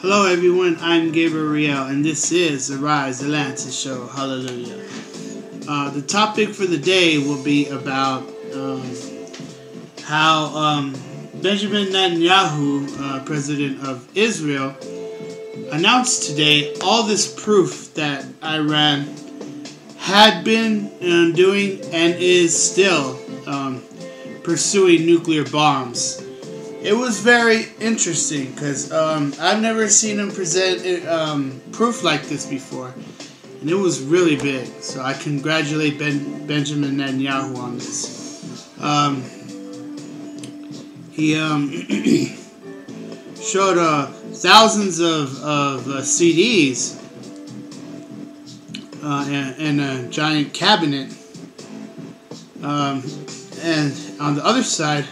Hello, everyone. I'm Gabriel, Riel and this is the Rise Atlantis Show. Hallelujah. Uh, the topic for the day will be about um, how um, Benjamin Netanyahu, uh, president of Israel, announced today all this proof that Iran had been uh, doing and is still um, pursuing nuclear bombs it was very interesting because um, I've never seen him present um, proof like this before, and it was really big. So I congratulate ben- Benjamin Netanyahu on this. Um, he um, showed uh, thousands of, of uh, CDs uh, in, in, a giant cabinet, um, and on the other side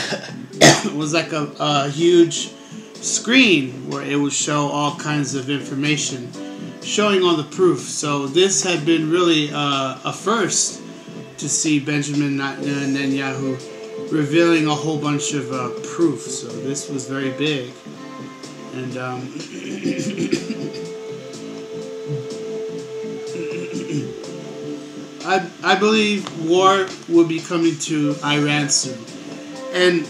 was like a, a huge screen where it would show all kinds of information showing all the proof. So this had been really uh, a first to see Benjamin Netanyahu revealing a whole bunch of uh, proof. So this was very big. And um, I, I believe war will be coming to Iran soon. And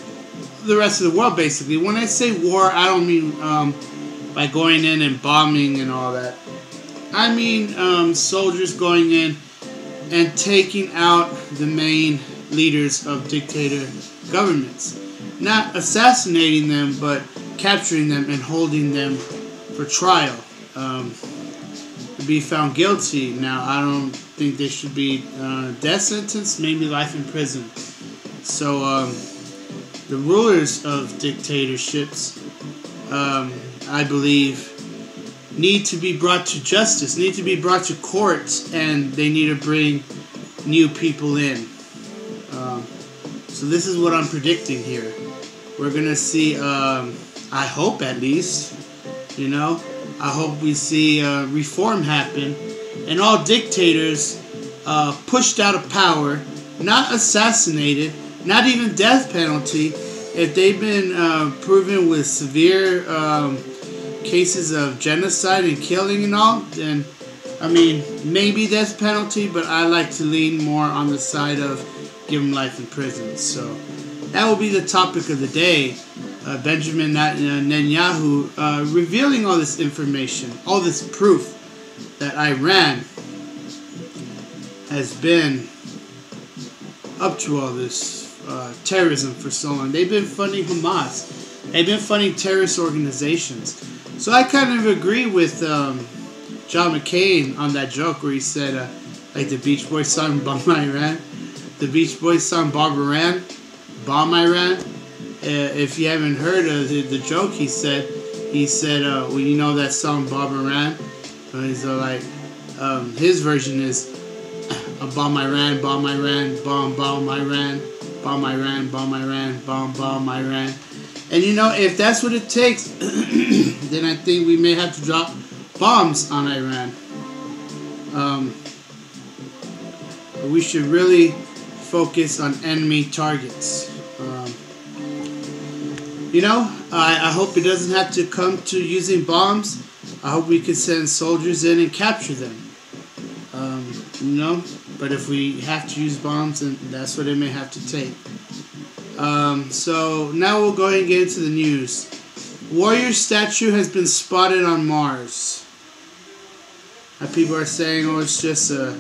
the rest of the world, basically. When I say war, I don't mean um, by going in and bombing and all that. I mean um, soldiers going in and taking out the main leaders of dictator governments. Not assassinating them, but capturing them and holding them for trial. Um, to be found guilty. Now, I don't think they should be uh, death sentence, maybe life in prison. So, um, the rulers of dictatorships, um, I believe, need to be brought to justice, need to be brought to court, and they need to bring new people in. Um, so this is what I'm predicting here. We're gonna see. Um, I hope at least, you know, I hope we see uh, reform happen, and all dictators uh, pushed out of power, not assassinated, not even death penalty, if they've been uh, proven with severe um, cases of genocide and killing and all, then I mean maybe death penalty, but I like to lean more on the side of give them life in prison. So that will be the topic of the day. Uh, Benjamin Netanyahu uh, revealing all this information, all this proof that Iran has been up to all this uh, terrorism for so long. They've been funding Hamas. They've been funding terrorist organizations. So I kind of agree with um, John McCain on that joke where he said, uh, like the Beach Boys song "Bomb Iran," the Beach Boys song "Bomb Iran," "Bomb Iran." Uh, if you haven't heard of the, the, joke, he said, he said, uh, well, you know that song "Bomb Iran." Uh, he's like, um, his version is bomb Iran, bomb Iran, bomb bomb Iran, bomb Iran, bomb Iran, bomb bomb Iran. And you know, if that's what it takes, then I think we may have to drop bombs on Iran. Um, we should really focus on enemy targets. Um, you know, I, I hope it doesn't have to come to using bombs. I hope we can send soldiers in and capture them. Um, you know, but if we have to use bombs, then that's what it may have to take. Um, so now we'll go ahead and get into the news. Warrior statue has been spotted on Mars. Now people are saying, oh, it's just a,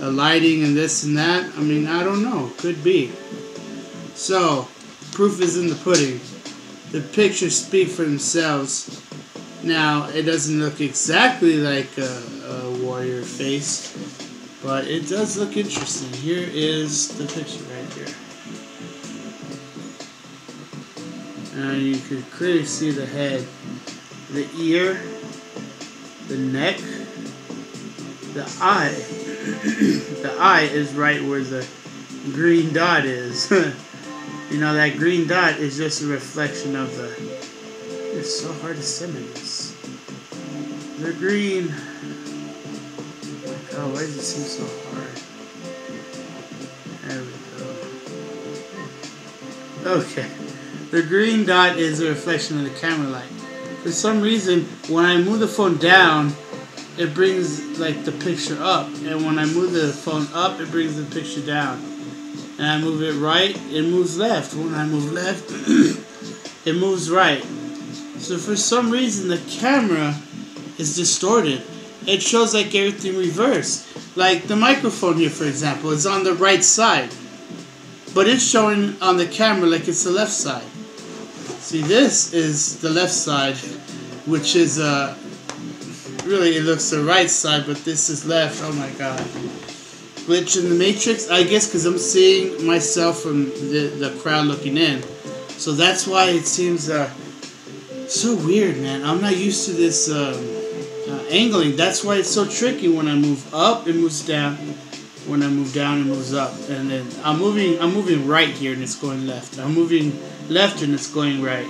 a lighting and this and that. I mean, I don't know. Could be. So, proof is in the pudding. The pictures speak for themselves. Now, it doesn't look exactly like a, a warrior face, but it does look interesting. Here is the picture right here. And you can clearly see the head, the ear, the neck, the eye. the eye is right where the green dot is. you know, that green dot is just a reflection of the. It's so hard to summon this. The green Oh, why does it seem so hard? There we go. Okay. The green dot is a reflection of the camera light. for some reason, when I move the phone down, it brings like the picture up, and when I move the phone up, it brings the picture down. And I move it right, it moves left. When I move left, it moves right. So for some reason, the camera is distorted. It shows like everything reversed. Like the microphone here, for example, is on the right side, but it's showing on the camera like it's the left side. See, this is the left side, which is uh, really it looks the right side, but this is left. Oh my god. Glitch in the Matrix, I guess because I'm seeing myself from the, the crowd looking in. So that's why it seems uh, so weird, man. I'm not used to this uh, uh, angling. That's why it's so tricky when I move up, it moves down. When I move down, it moves up. And then I'm moving, I'm moving right here and it's going left. I'm moving left and it's going right.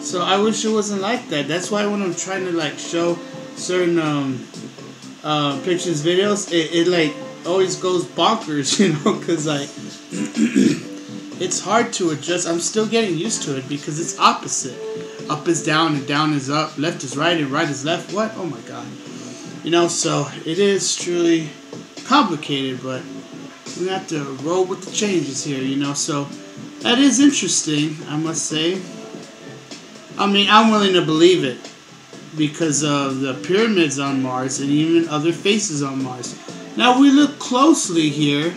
So I wish it wasn't like that. That's why when I'm trying to like show certain um, uh, pictures, videos, it, it like always goes bonkers, you know, because like it's hard to adjust. I'm still getting used to it because it's opposite. Up is down and down is up. Left is right and right is left. What? Oh my god. You know, so it is truly complicated, but we have to roll with the changes here, you know. So that is interesting, I must say. I mean, I'm willing to believe it because of the pyramids on Mars and even other faces on Mars. Now, we look closely here,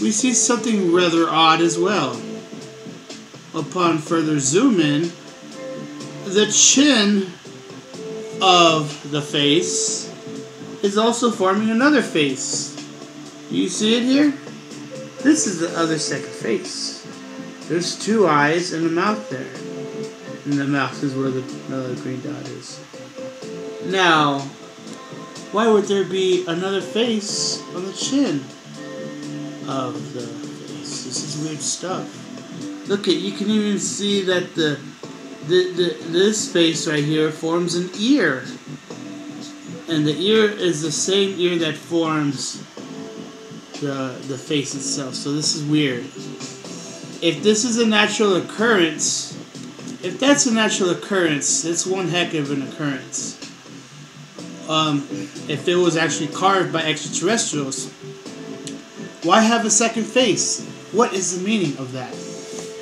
we see something rather odd as well. Upon further zoom in, the chin of the face is also forming another face. You see it here? This is the other second face. There's two eyes and a mouth there. And the mouth is where the uh, green dot is. Now, why would there be another face on the chin of the face? This is weird stuff. Look at you can even see that the, the, the this face right here forms an ear. And the ear is the same ear that forms the the face itself. So this is weird. If this is a natural occurrence, if that's a natural occurrence, it's one heck of an occurrence. Um, if it was actually carved by extraterrestrials, why have a second face? What is the meaning of that?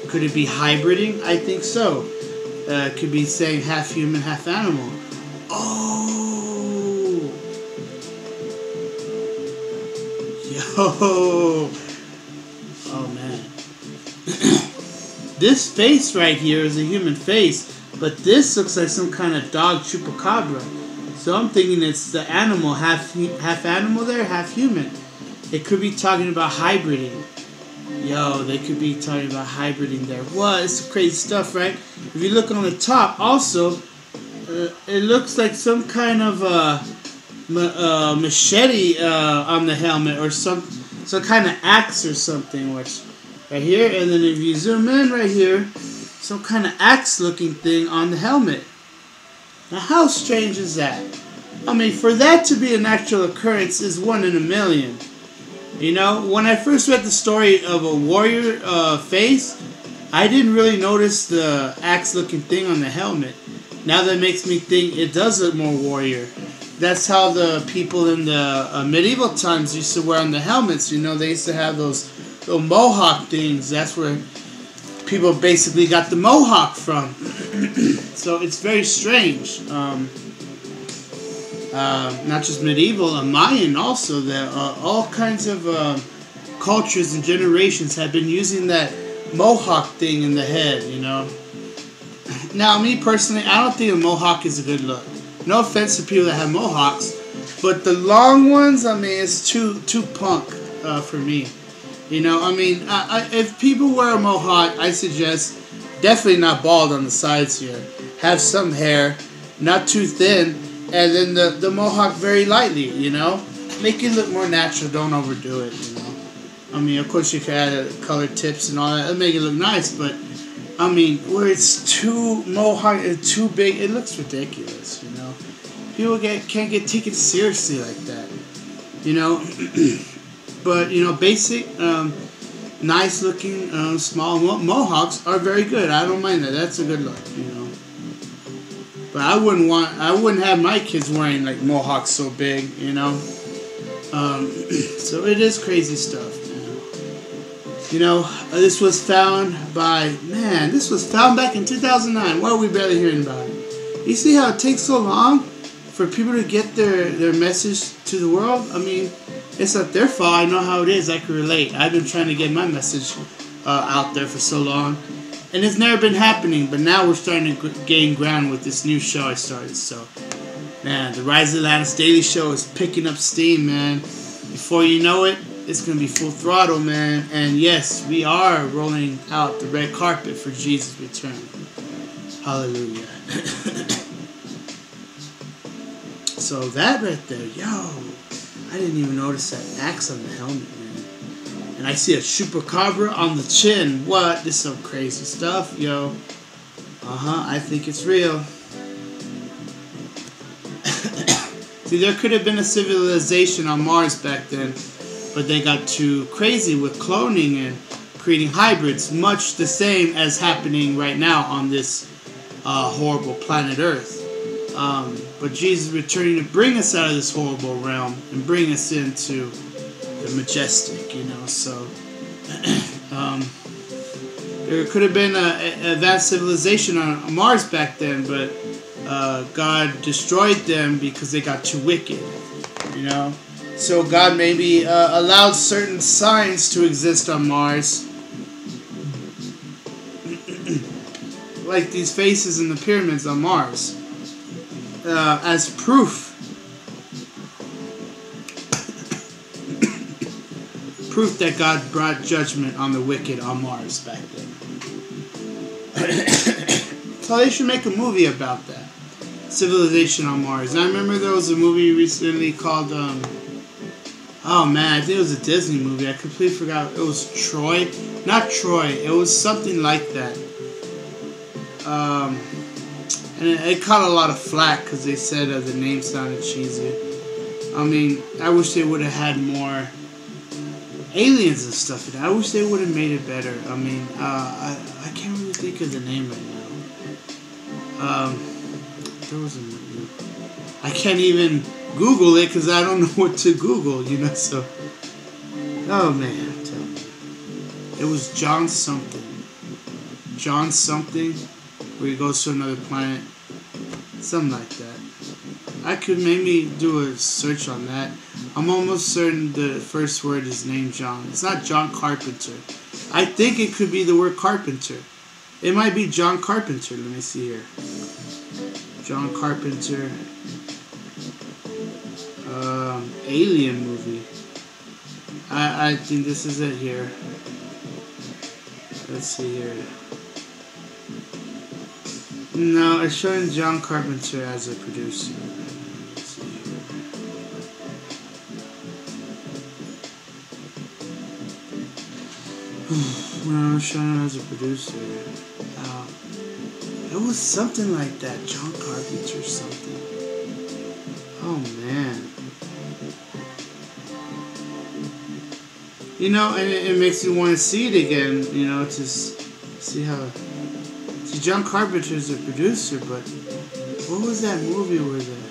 Could it be hybriding? I think so. Uh, could be saying half human, half animal. Oh, yo, oh man. this face right here is a human face, but this looks like some kind of dog chupacabra. So I'm thinking it's the animal, half half animal there, half human. It could be talking about hybriding. Yo, they could be talking about hybriding there. What? It's crazy stuff, right? If you look on the top, also, uh, it looks like some kind of uh, ma- uh, machete uh, on the helmet or some some kind of axe or something. Which right here, and then if you zoom in right here, some kind of axe-looking thing on the helmet. Now, how strange is that? I mean, for that to be an actual occurrence is one in a million. You know, when I first read the story of a warrior uh, face, I didn't really notice the axe-looking thing on the helmet. Now that makes me think it does look more warrior. That's how the people in the uh, medieval times used to wear on the helmets. You know, they used to have those little mohawk things. That's where people basically got the mohawk from. so it's very strange. Um, uh, not just medieval, a Mayan also. That uh, all kinds of uh, cultures and generations have been using that mohawk thing in the head. You know. Now, me personally, I don't think a mohawk is a good look. No offense to people that have mohawks, but the long ones, I mean, it's too too punk uh, for me. You know, I mean, I, I, if people wear a mohawk, I suggest definitely not bald on the sides here. Have some hair, not too thin, and then the, the mohawk very lightly, you know? Make it look more natural, don't overdo it, you know? I mean, of course, you can add colored tips and all that, it'll make it look nice, but I mean, where it's too mohawk, it's too big, it looks ridiculous, you know? People get can't get taken seriously like that, you know? but, you know, basic, um, nice looking, um, small mo- mohawks are very good. I don't mind that. That's a good look, you know? But I wouldn't want. I wouldn't have my kids wearing like mohawks so big, you know. Um, so it is crazy stuff. You know, uh, this was found by man. This was found back in 2009. Why are we barely hearing about it? You see how it takes so long for people to get their their message to the world? I mean, it's not their fault. I know how it is. I can relate. I've been trying to get my message uh, out there for so long, and it's never been happening. But now we're starting to gain ground with this new show I started. So, man, the Rise of Atlantis Daily Show is picking up steam, man. Before you know it, it's gonna be full throttle, man. And yes, we are rolling out the red carpet for Jesus' return. Hallelujah. so that right there, yo, I didn't even notice that axe on the helmet, man. And I see a chupacabra on the chin. What? This is some crazy stuff, yo. Uh huh. I think it's real. see, there could have been a civilization on Mars back then but they got too crazy with cloning and creating hybrids, much the same as happening right now on this uh, horrible planet Earth. Um, but Jesus is returning to bring us out of this horrible realm and bring us into the majestic, you know. So um, there could have been a, a advanced civilization on Mars back then, but uh, God destroyed them because they got too wicked, you know. So God maybe uh, allowed certain signs to exist on Mars. like these faces in the pyramids on Mars. Uh, as proof. Proof that God brought judgment on the wicked on Mars back then. so they should make a movie about that. Civilization on Mars. I remember there was a movie recently called um, Oh man, I think it was a Disney movie. I completely forgot. It was Troy, not Troy. It was something like that. Um, and it, it caught a lot of flack because they said uh, the name sounded cheesy. I mean, I wish they would have had more aliens and stuff. And I wish they would have made it better. I mean, uh, I I can't really think of the name right now. Um, there was a. I can't even Google it because I don't know what to Google, you know. So, oh man, it was John something, John something, where he goes to another planet, something like that. I could maybe do a search on that. I'm almost certain the first word is named John. It's not John Carpenter. I think it could be the word Carpenter. It might be John Carpenter. Let me see here. John Carpenter um, Alien movie. I, I think this is it here. Let's see here. No, it's showing John Carpenter as a producer. No, it's showing as a producer. Uh, it was something like that. John Carpenter something. Oh man. You know, and it, it makes me want to see it again. You know, to see how. See, John Carpenter's a producer, but what was that movie where the?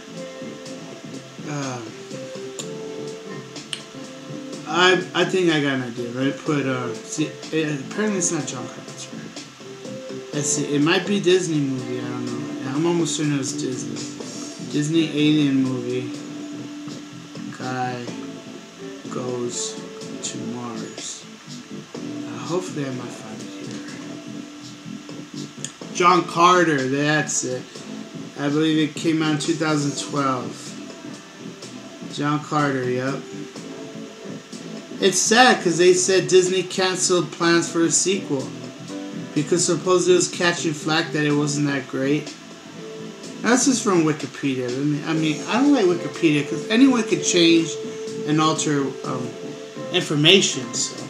I I think I got an idea. Right? Put uh, see, it, apparently it's not John Carpenter. Let's see. It might be Disney movie. I don't know. I'm almost certain it was Disney. Disney alien movie. Guy goes to Mars. Uh, hopefully I might find it here. John Carter, that's it. I believe it came out in 2012. John Carter, yep. It's sad because they said Disney canceled plans for a sequel because supposedly it was catching flack that it wasn't that great. That's just from Wikipedia. I mean, I mean, I don't like Wikipedia because anyone could change and alter um, information, so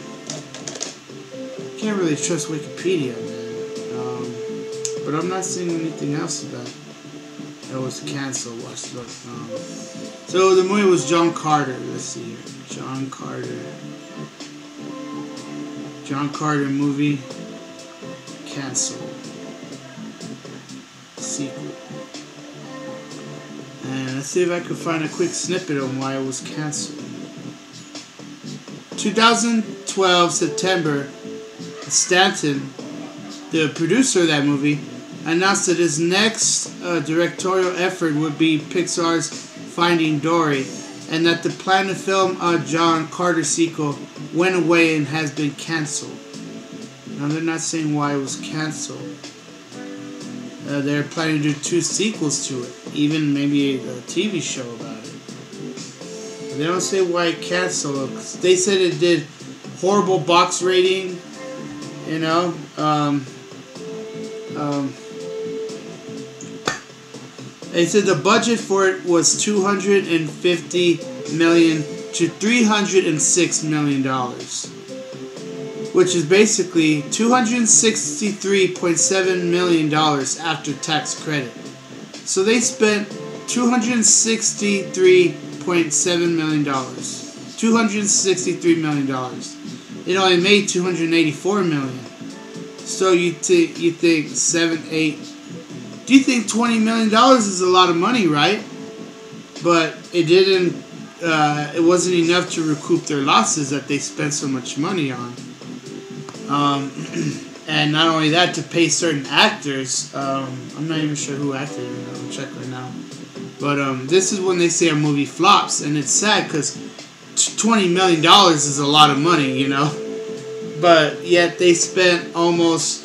I can't really trust Wikipedia, man. Um, but I'm not seeing anything else about it. That was canceled. Um, so the movie was John Carter. Let's see here. John Carter. John Carter movie canceled. Sequel. And let's see if I can find a quick snippet on why it was canceled. 2012 September, Stanton, the producer of that movie, announced that his next uh, directorial effort would be Pixar's Finding Dory, and that the plan to film a John Carter sequel went away and has been canceled. Now they're not saying why it was canceled. Uh, they're planning to do two sequels to it, even maybe a, TV show about it. They don't say why it canceled. They said it did horrible box rating, you know. Um, um, they said the budget for it was 250 million to 306 million dollars, which is basically 263.7 million dollars after tax credit. So they spent 263.7 million dollars. 263 million dollars. It only made 284 million. So you think you think seven, eight, do you think twenty million dollars is a lot of money, right? But it didn't. Uh, it wasn't enough to recoup their losses that they spent so much money on. Um, and not only that, to pay certain actors. Um, I'm not even sure who acted. I'll check right now. But um, this is when they say a movie flops, and it's sad because twenty million dollars is a lot of money, you know. But yet they spent almost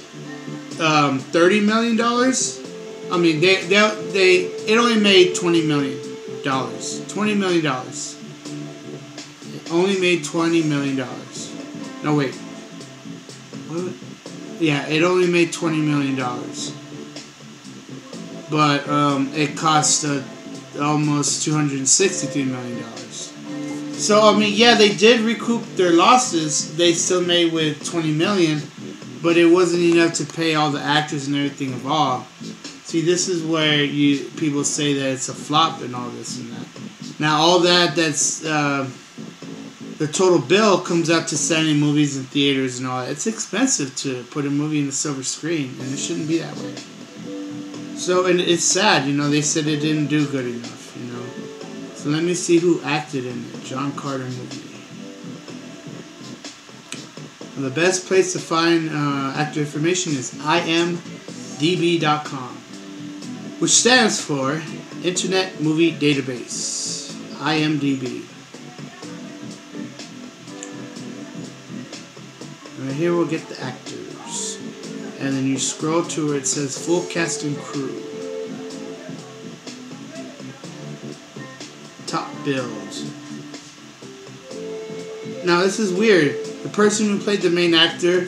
um, thirty million dollars I mean, they they they it only made twenty million dollars. Twenty million dollars. It only made twenty million dollars. No wait. What? Yeah, it only made twenty million dollars. But um, it cost uh, almost two hundred sixty-three million dollars. So I mean, yeah, they did recoup their losses. They still made with twenty million, but it wasn't enough to pay all the actors and everything involved. See, this is where you people say that it's a flop and all this and that. Now, all that that's uh, the total bill comes out to sending movies in theaters and all that. It's expensive to put a movie in the silver screen, and it shouldn't be that way. So, and it's sad, you know. They said it didn't do good enough, you know. So let me see who acted in it. John Carter movie. The best place to find uh, actor information is imdb.com which stands for Internet Movie Database, IMDb. Right here we'll get the actors. And then you scroll to where it says full cast and crew. Top bills. Now this is weird. The person who played the main actor,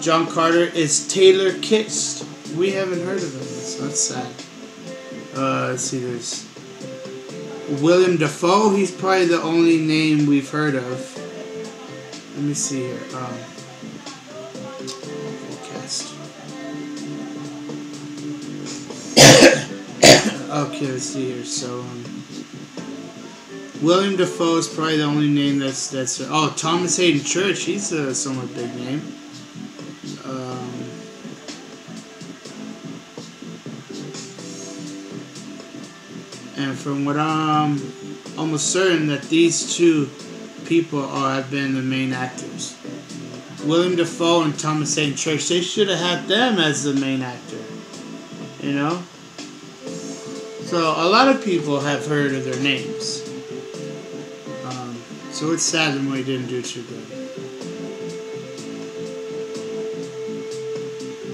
John Carter, is Taylor Kitsch. We haven't heard of him, so that's sad. Uh, let's see, this. William Dafoe. He's probably the only name we've heard of. Let me see here. Um, cast. okay, let's see here. So, um, William Dafoe is probably the only name that's that's. Uh, oh, Thomas Haden Church. He's a somewhat big name. From what I'm almost certain that these two people are have been the main actors. William Dafoe and Thomas Haden Church, they should have had them as the main actor. You know? So a lot of people have heard of their names. Um, so it's sad that movie didn't do too good.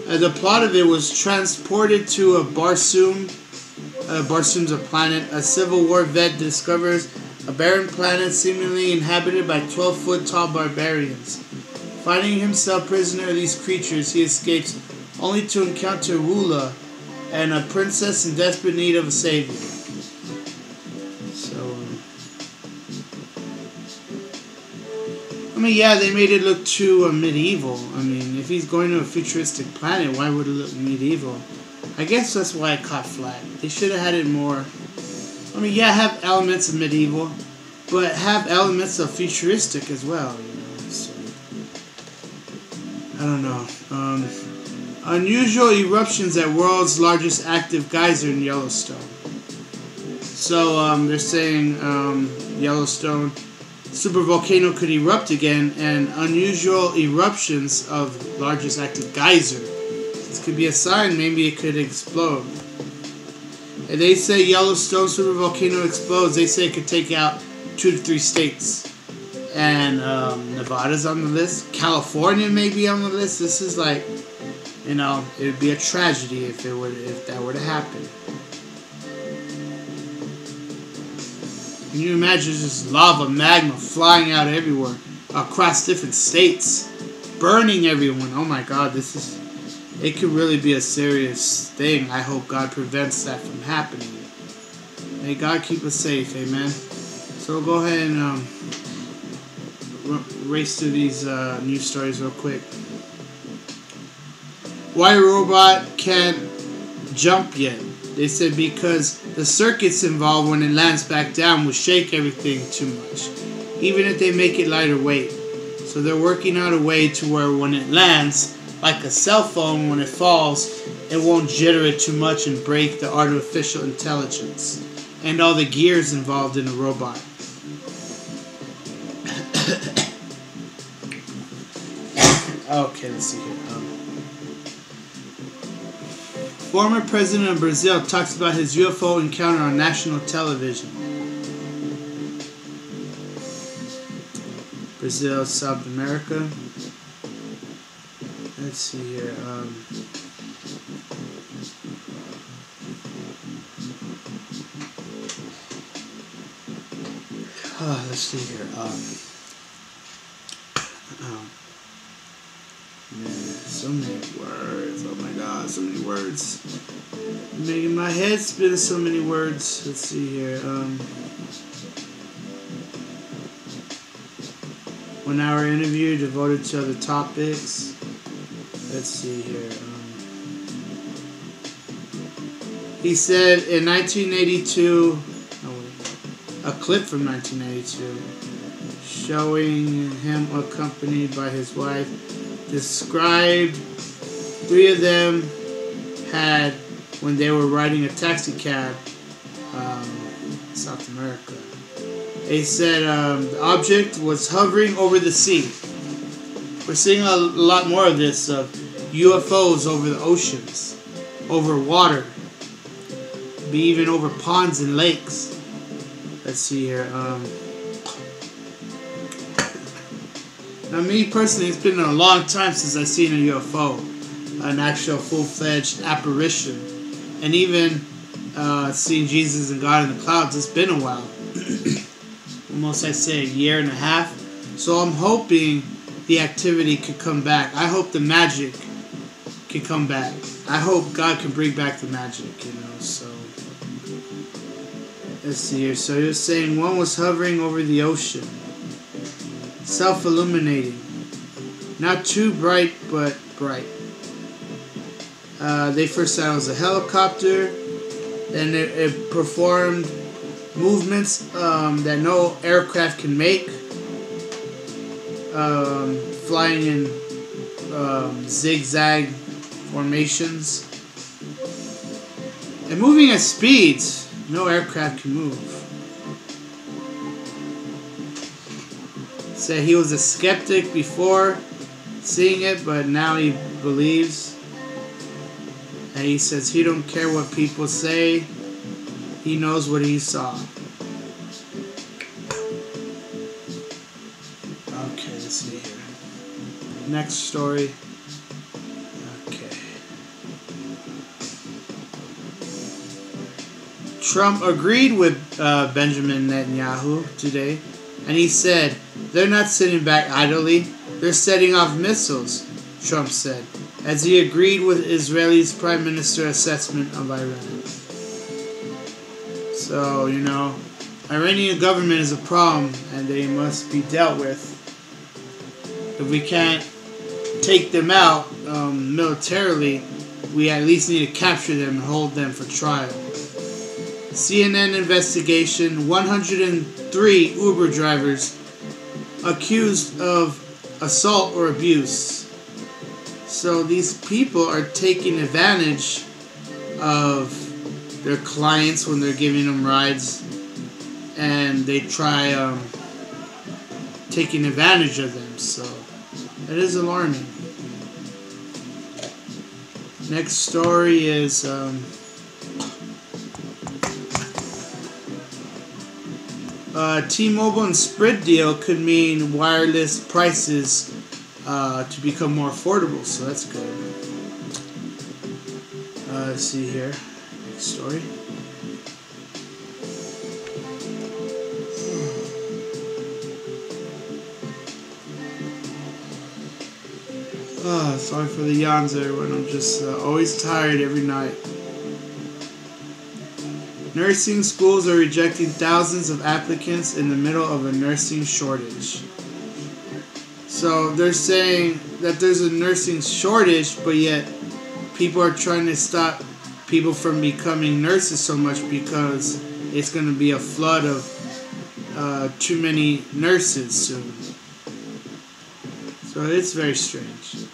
Uh, the plot of it was transported to a Barsoom uh, Barsoom's a planet. A Civil War vet discovers a barren planet seemingly inhabited by 12 foot tall barbarians. Finding himself prisoner of these creatures, he escapes only to encounter Rula and a princess in desperate need of a savior. So, um, I mean, yeah, they made it look too uh, medieval. I mean, if he's going to a futuristic planet, why would it look medieval? I guess that's why it caught flat. They should have had it more. I mean, yeah, have elements of medieval, but have elements of futuristic as well. You know, so I don't know. Um, unusual eruptions at world's largest active geyser in Yellowstone. So um, they're saying um, Yellowstone supervolcano could erupt again, and unusual eruptions of largest active geyser. This could be a sign. Maybe it could explode. And they say Yellowstone supervolcano explodes. They say it could take out two to three states. And um, Nevada's on the list. California may be on the list. This is like, you know, it would be a tragedy if it would if that were to happen. Can you imagine just lava, magma flying out everywhere across different states, burning everyone? Oh my God, this is. It could really be a serious thing. I hope God prevents that from happening. May God keep us safe, amen. So go ahead and um, race through these uh, news stories real quick. Why a robot can't jump yet? They said because the circuits involved when it lands back down will shake everything too much, even if they make it lighter weight. So they're working out a way to where when it lands, like a cell phone, when it falls, it won't jitter it too much and break the artificial intelligence and all the gears involved in a robot. okay, let's see here. Um, Former president of Brazil talks about his UFO encounter on national television. Brazil, South America. Let's see here. Um, oh, let's see here. Um, um, man, so many words. Oh my god, so many words. Making my head spin so many words. Let's see here. Um, one hour interview devoted to other topics. Let's see here. Um, he said in 1982, oh a clip from 1982, showing him accompanied by his wife, described three of them had when they were riding a taxi cab um, South America. They said um, the object was hovering over the sea. We're seeing a lot more of this of UFOs over the oceans, over water, be even over ponds and lakes. Let's see here. Um, now, me personally, it's been a long time since I've seen a UFO, an actual full-fledged apparition, and even uh, seeing Jesus and God in the clouds. It's been a while, almost I say a year and a half. So I'm hoping the activity could come back. I hope the magic can come back. I hope God can bring back the magic, you know, so. Let's see here. So he was saying one was hovering over the ocean, self illuminating. Not too bright, but bright. Uh, they first said it was a helicopter, then it, it performed movements um, that no aircraft can make um, flying in um, zigzag formations and moving at speeds no aircraft can move. Said he was a skeptic before seeing it, but now he believes. And he says he don't care what people say. He knows what he saw. Okay, let's see here. Next story. Trump agreed with uh, Benjamin Netanyahu today, and he said, They're not sitting back idly, they're setting off missiles, Trump said, as he agreed with Israel's Prime Minister assessment of Iran. So, you know, Iranian government is a problem and they must be dealt with. If we can't take them out um, militarily, we at least need to capture them and hold them for trial. CNN investigation 103 Uber drivers accused of assault or abuse. So these people are taking advantage of their clients when they're giving them rides, and they try um, taking advantage of them. So it is alarming. Next story is. Um, uh, T-Mobile and Sprint deal could mean wireless prices uh, to become more affordable, so that's good. Uh, let's see here. Next story. Oh, sorry for the yawns, everyone. I'm just uh, always tired every night. Nursing schools are rejecting thousands of applicants in the middle of a nursing shortage. So they're saying that there's a nursing shortage, but yet people are trying to stop people from becoming nurses so much because it's going to be a flood of uh, too many nurses soon. So it's very strange.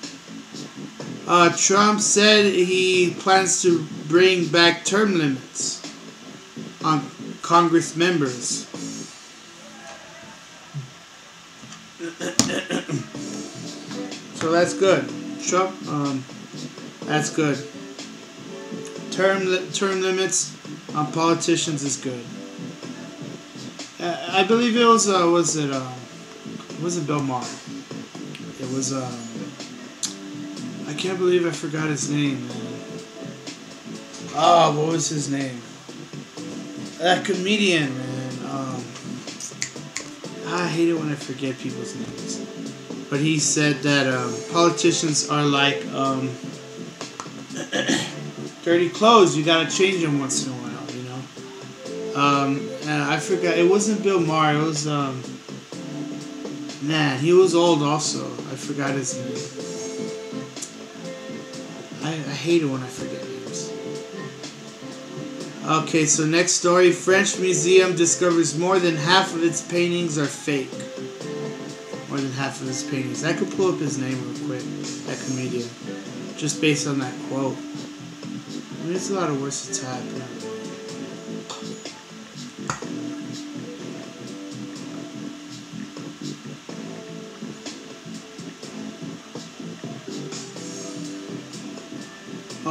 Uh, Trump said he plans to bring back term limits on Congress members. so that's good. Trump, um, that's good. Term li- term limits on politicians is good. Uh, I believe it was uh, was it uh, was it Bill Maher? It was um, I can't believe I forgot his name. Man. Oh, what was his name? That comedian, man. Um, I hate it when I forget people's names. But he said that um, politicians are like um, dirty clothes. You gotta change them once in a while, you know. Um, and I forgot. It wasn't Bill Maher. It was um, man. He was old also. I forgot his name. I, I hate it when I forget. Okay, so next story. French museum discovers more than half of its paintings are fake. More than half of his paintings. I could pull up his name real quick. That comedian. Just based on that quote. I mean, it's a lot of worse to type.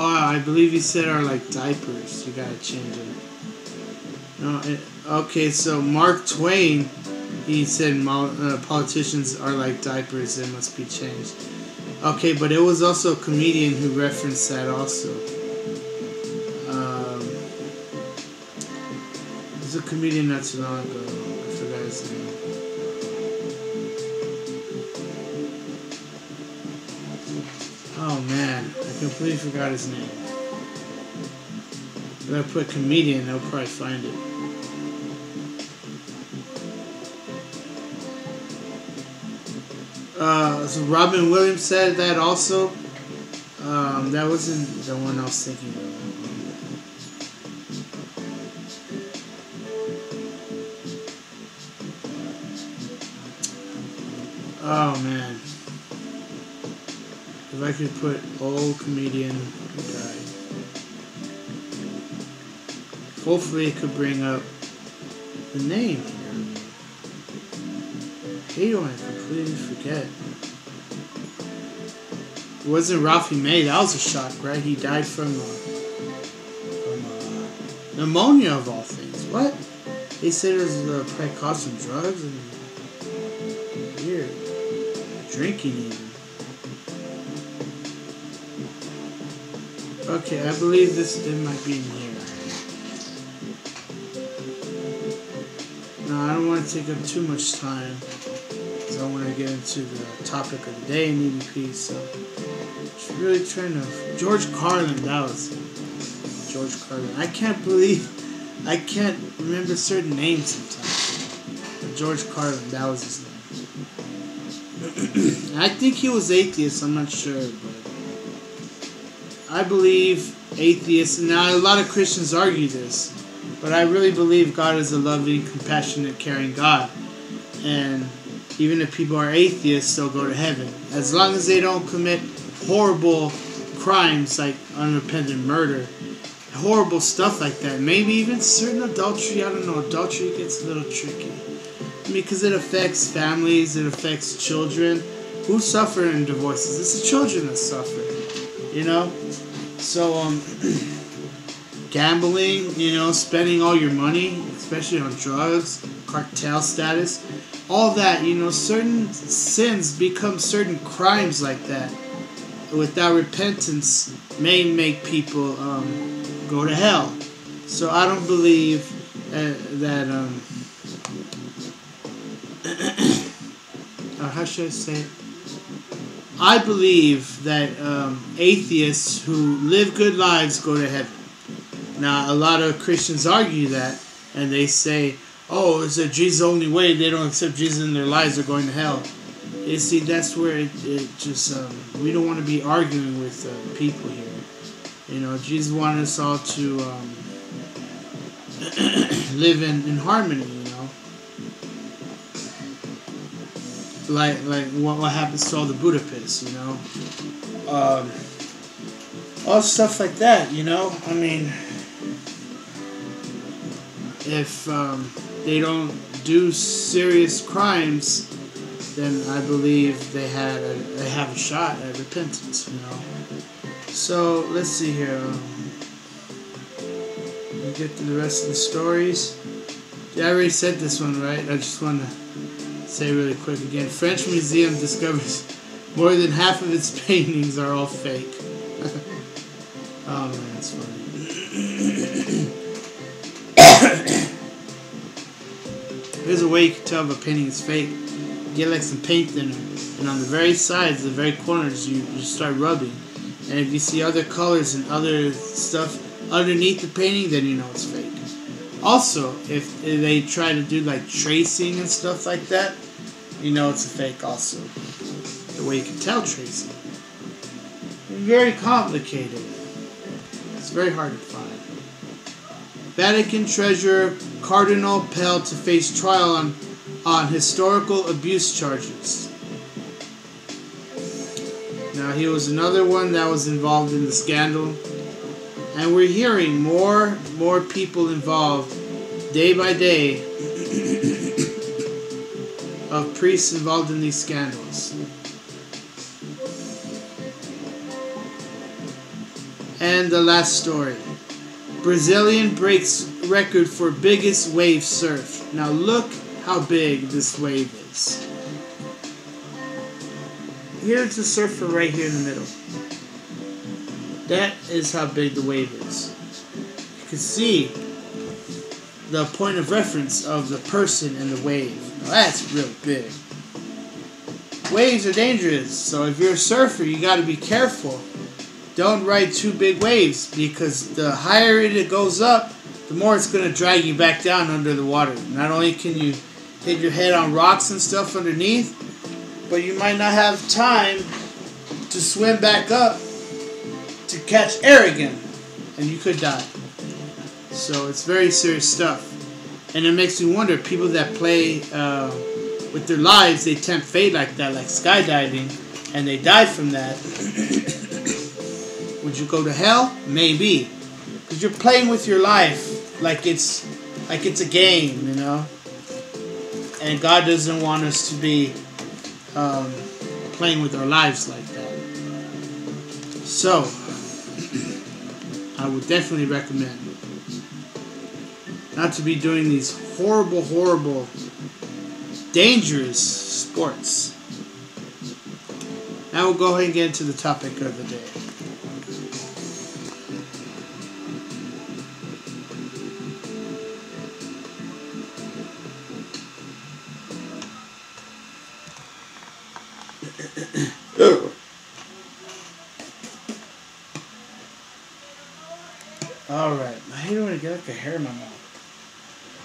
Oh, I believe he said are like diapers. You gotta change them. No, it, okay. So Mark Twain, he said uh, politicians are like diapers. They must be changed. Okay, but it was also a comedian who referenced that also. Um, there's a comedian not too long ago. I forgot his name. Oh man, I completely forgot his name. If I put comedian, they'll probably find it. Uh, so Robin Williams said that also. Um, that wasn't the one I was thinking of. Could put old comedian who died. Hopefully it could bring up the name here. hate I completely forget. It wasn't Ralphie May, that was a shock, right? He died from, uh, from uh, pneumonia of all things. What? They said it was uh, probably caused some drugs and weird. Drinking even. Okay, I believe this it might be in here. No, I don't want to take up too much time. Because I want to get into the topic of the day in EVP. So, just really trying to. George Carlin, that was. George Carlin. I can't believe. I can't remember certain names sometimes. But George Carlin, that was his name. I think he was atheist, I'm not sure, but. I believe atheists, and now a lot of Christians argue this, but I really believe God is a loving, compassionate, caring God. And even if people are atheists, they'll go to heaven. As long as they don't commit horrible crimes like unrepentant murder horrible stuff like that. Maybe even certain adultery. I don't know. Adultery gets a little tricky. Because it affects families, it affects children. Who suffer in divorces? It's the children that suffer. You know? So, um, gambling, you know, spending all your money, especially on drugs, cartel status, all that, you know, certain sins become certain crimes like that. Without repentance, may make people um, go to hell. So I don't believe uh, that. Um, uh, how should I say it? I believe that um, atheists who live good lives go to heaven. Now, a lot of Christians argue that, and they say, "Oh, is that Jesus' only way? They don't accept Jesus in their lives; they're going to hell." You see, that's where it, it just um, we don't want to be arguing with uh, people here. You know, Jesus wanted us all to um, live in, in harmony. Like like what what happens to all the Buddhists. You know, um, all stuff like that. You know, I mean, if um, they don't do serious crimes, then I believe they had a, they have a shot at repentance. You know. So let's see here. Um, get to the rest of the stories. Yeah, I already said this one, right? I just want to say really quick again. French Museum discovers more than half of its paintings are all fake. oh man, that's funny. There's a way you can tell if a painting is fake. Get like some paint thinner, and on the very sides, the very corners, you, you start rubbing. And if you see other colors and other stuff underneath the painting, then you know it's fake. Also, if they try to do like tracing and stuff like that, you know it's a fake also. The way you can tell tracing. Very complicated. It's very hard to find. Vatican treasurer Cardinal Pell to face trial on, on historical abuse charges. Now, he was another one that was involved in the scandal. And we're hearing more more people involved day by day of priests involved in these scandals. And the last story. Brazilian breaks record for biggest wave surf. Now look how big this wave is. Here's the surfer right here in the middle. That is how big the wave is. You can see the point of reference of the person in the wave. Now that's real big. Waves are dangerous, so if you're a surfer, you got to be careful. Don't ride too big waves because the higher it goes up, the more it's going to drag you back down under the water. Not only can you hit your head on rocks and stuff underneath, but you might not have time to swim back up to catch air again, and you could die. So it's very serious stuff, and it makes me wonder: people that play uh, with their lives, they tempt fate like that, like skydiving, and they die from that. Would you go to hell? Maybe, because you're playing with your life like it's like it's a game, you know. And God doesn't want us to be um, playing with our lives like that. So, I would definitely recommend not to be doing these horrible, horrible, dangerous sports. Now we'll go ahead and get into the topic of the day.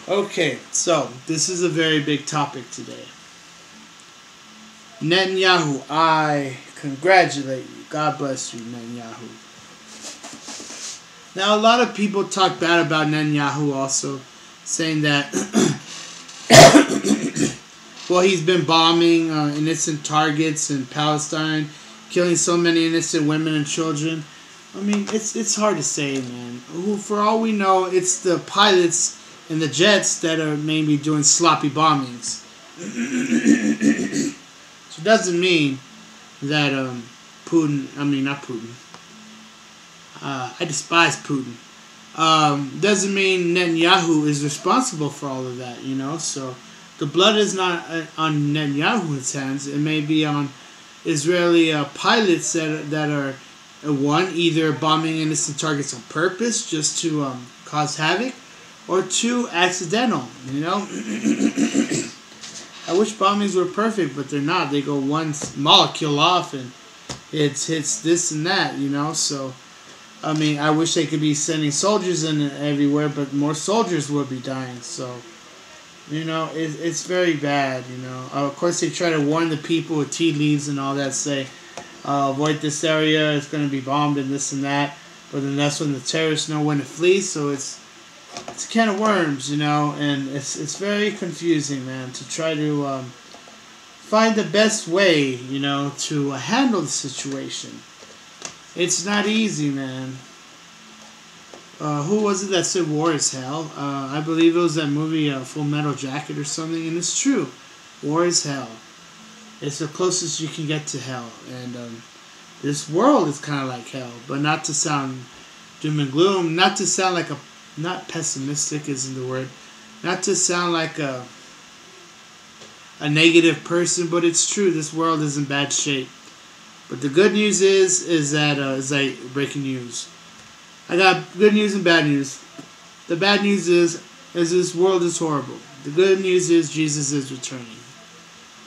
Okay, so this is a very big topic today. Netanyahu, I congratulate you. God bless you, Netanyahu. Now, a lot of people talk bad about Netanyahu also, saying that, well, he's been bombing uh, innocent targets in Palestine, killing so many innocent women and children. I mean, it's it's hard to say, man. For all we know, it's the pilots and the jets that are maybe doing sloppy bombings. so it doesn't mean that um, Putin. I mean, not Putin. Uh, I despise Putin. Um, doesn't mean Netanyahu is responsible for all of that, you know. So the blood is not uh, on Netanyahu's hands. It may be on Israeli uh, pilots that that are uh, one either bombing innocent targets on purpose just to um, cause havoc, or two accidental. You know. I wish bombings were perfect, but they're not. They go one molecule off and it hits this and that. You know, so. I mean, I wish they could be sending soldiers in everywhere, but more soldiers would be dying. So, you know, it, it's very bad. You know, uh, of course they try to warn the people with tea leaves and all that, say, uh, avoid this area. It's going to be bombed and this and that. But then that's when the terrorists know when to flee. So it's it's a can of worms, you know, and it's it's very confusing, man, to try to um, find the best way, you know, to handle the situation. It's not easy, man. Uh, who was it that said war is hell? Uh, I believe it was that movie uh, Full Metal Jacket or something, and it's true. War is hell. It's the closest you can get to hell, and um, this world is kind of like hell. But not to sound doom and gloom, not to sound like a not pessimistic isn't the word, not to sound like a a negative person, but it's true. This world is in bad shape. But the good news is, is that uh, is like breaking news. I got good news and bad news. The bad news is, is this world is horrible. The good news is Jesus is returning.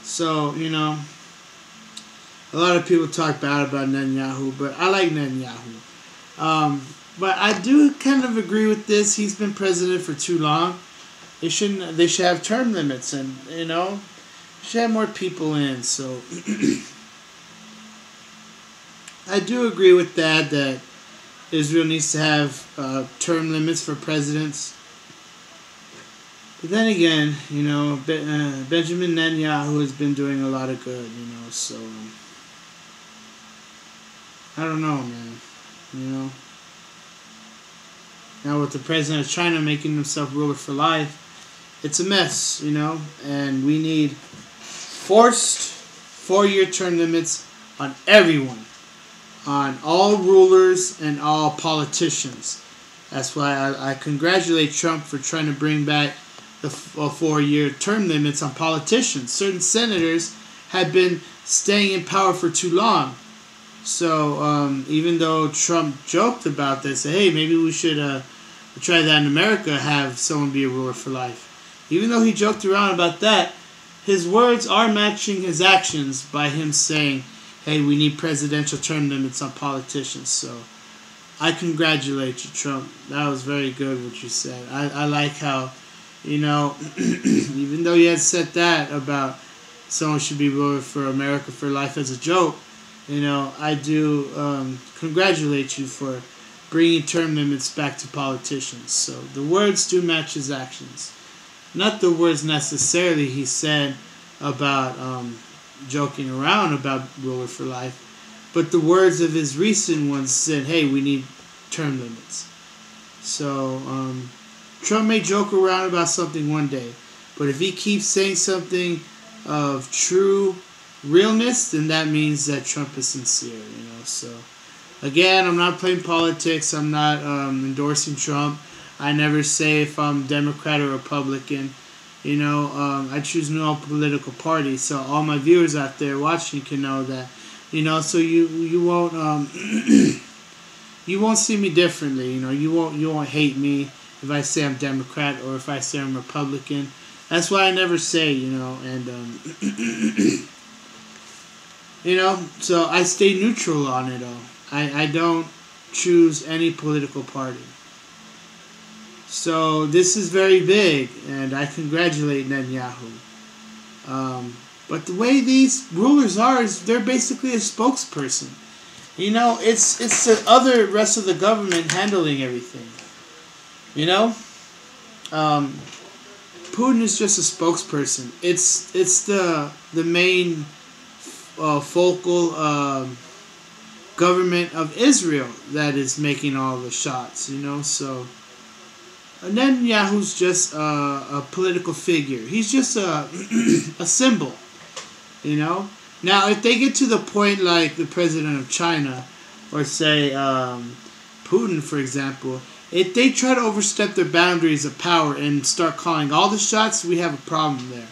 So you know, a lot of people talk bad about Netanyahu, but I like Netanyahu. Um, but I do kind of agree with this. He's been president for too long. They shouldn't. They should have term limits, and you know, should have more people in. So. I do agree with that, that Israel needs to have uh, term limits for presidents. But then again, you know, Be- uh, Benjamin Netanyahu has been doing a lot of good, you know, so. I don't know, man. You know? Now, with the president of China making himself ruler for life, it's a mess, you know, and we need forced four year term limits on everyone on all rulers and all politicians. That's why I, I congratulate Trump for trying to bring back the uh, four year term limits on politicians. Certain senators have been staying in power for too long. So um, even though Trump joked about this, hey, maybe we should uh, try that in America, have someone be a ruler for life. Even though he joked around about that, his words are matching his actions by him saying, hey, we need presidential term limits on politicians. So I congratulate you, Trump. That was very good what you said. I, I like how, you know, even though you had said that about someone should be voted for America for life as a joke, you know, I do um, congratulate you for bringing term limits back to politicians. So the words do match his actions. Not the words necessarily he said about um, joking around about ruler for life, but the words of his recent ones said, "Hey, we need term limits." So um, Trump may joke around about something one day, but if he keeps saying something of true realness, then that means that Trump is sincere. You know, so again, I'm not playing politics. I'm not um, endorsing Trump. I never say if I'm Democrat or Republican. You know, um, I choose no political party, so all my viewers out there watching can know that. You know, so you you won't um, you won't see me differently. You know, you won't you won't hate me if I say I'm Democrat or if I say I'm Republican. That's why I never say, you know, and um, you know, so I stay neutral on it all. I, I don't choose any political party. So this is very big, and I congratulate Netanyahu. Um, but the way these rulers are is they're basically a spokesperson. You know, it's it's the other rest of the government handling everything. You know, um, Putin is just a spokesperson. It's it's the the main uh, focal um, government of Israel that is making all the shots, you know. So, and then Netanyahu's just a, a political figure. He's just a a symbol, you know. Now, if they get to the point like the president of China, or say um, Putin, for example, if they try to overstep their boundaries of power and start calling all the shots, we have a problem there,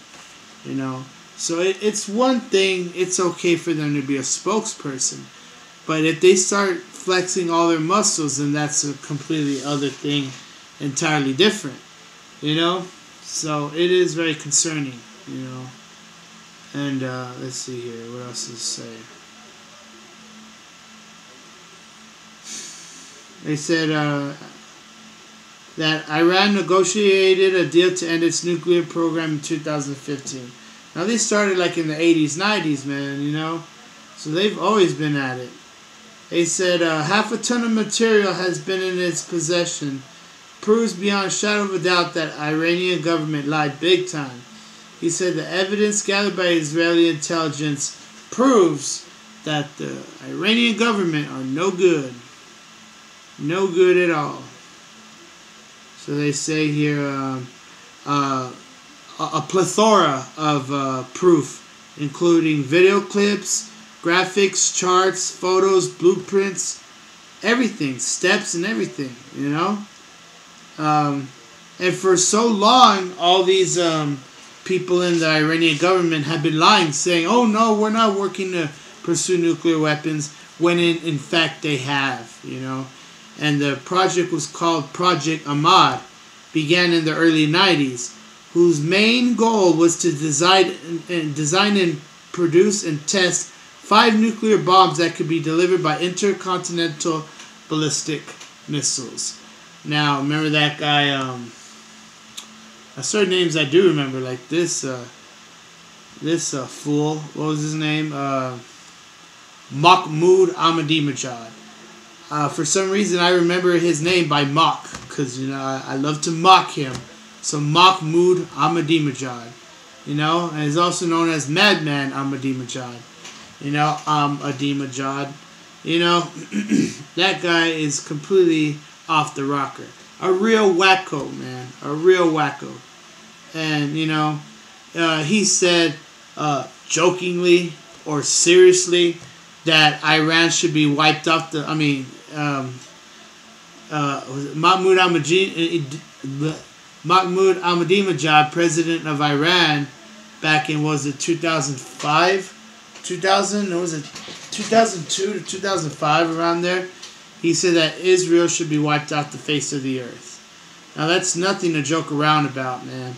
you know. So it, it's one thing; it's okay for them to be a spokesperson, but if they start flexing all their muscles, then that's a completely other thing, entirely different, you know. So it is very concerning, you know. And uh, let's see here. What else to say? They said uh, that Iran negotiated a deal to end its nuclear program in 2015. Now, they started like in the 80s, 90s, man, you know? So they've always been at it. They said uh, half a ton of material has been in its possession. Proves beyond shadow of a doubt that Iranian government lied big time. He said the evidence gathered by Israeli intelligence proves that the Iranian government are no good. No good at all. So they say here uh, uh, a plethora of uh, proof, including video clips, graphics, charts, photos, blueprints, everything, steps and everything, you know? Um, and for so long, all these um, people in the Iranian government have been lying, saying, "Oh no, we're not working to pursue nuclear weapons," when in, in fact they have, you know. And the project was called Project Amad, began in the early '90s, whose main goal was to design and design and produce and test five nuclear bombs that could be delivered by intercontinental ballistic missiles. Now, remember that guy. Um, uh, certain names I do remember, like this, uh, this uh, fool. What was his name? Uh, Mahmoud Ahmadinejad. Uh, for some reason, I remember his name by mock, because you know I, I, love to mock him. So Mahmoud Ahmadinejad, you know, and he's also known as Madman Ahmadinejad. You know, Ahmadinejad. You know, that guy is completely off the rocker. A real wacko, man. A real wacko and you know, uh, he said uh, jokingly or seriously that Iran should be wiped off the. I mean, um, uh, Mahmoud Ahmadinejad, Mahmoud Ahmadinejad, president of Iran, back in was it 2005, 2000? was it 2002 to 2005 around there? He said that Israel should be wiped off the face of the earth. Now that's nothing to joke around about, man.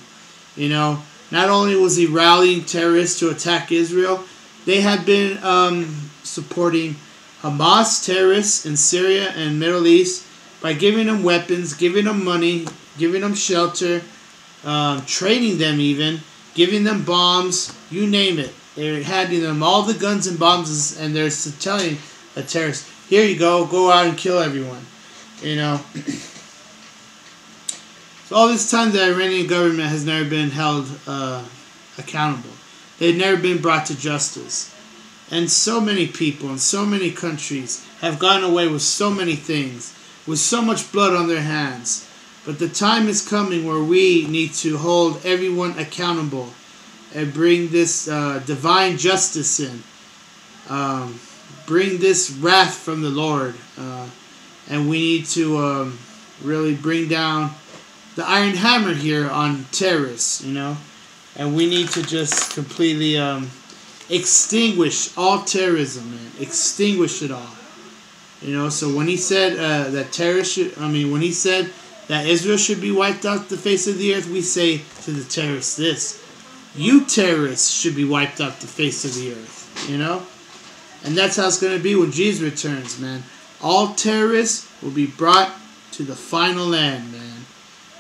You know, not only was he rallying terrorists to attack Israel, they had been um, supporting Hamas terrorists in Syria and Middle East by giving them weapons, giving them money, giving them shelter, um, training them even, giving them bombs, you name it. They're handing them all the guns and bombs, and they're telling a terrorist, "Here you go, go out and kill everyone." You know. So all this time, the Iranian government has never been held uh, accountable. They've never been brought to justice. And so many people in so many countries have gone away with so many things, with so much blood on their hands. But the time is coming where we need to hold everyone accountable and bring this uh, divine justice in. Um, bring this wrath from the Lord. Uh, and we need to um, really bring down the iron hammer here on terrorists, you know, and we need to just completely um, extinguish all terrorism, man, extinguish it all. You know, so when he said uh, that terrorists should, I mean, when he said that Israel should be wiped off the face of the earth, we say to the terrorists this: you terrorists should be wiped off the face of the earth. You know, and that's how it's going to be when Jesus returns, man. All terrorists will be brought to the final land, man.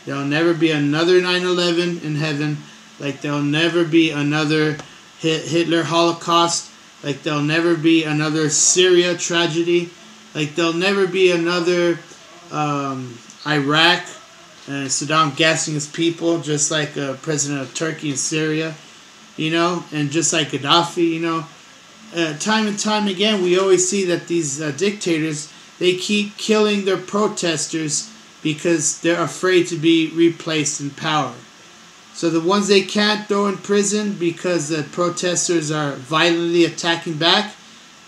There'll never be another 9 11 in heaven. Like there'll never be another Hitler Holocaust. Like there'll never be another Syria tragedy. Like there'll never be another um, Iraq and Saddam gassing his people, just like a president of Turkey and Syria, you know, and just like Gaddafi, you know. uh, time and time again, we always see that these uh, dictators they keep killing their protesters because they're afraid to be replaced in power. So the ones they can't throw in prison because the protesters are violently attacking back,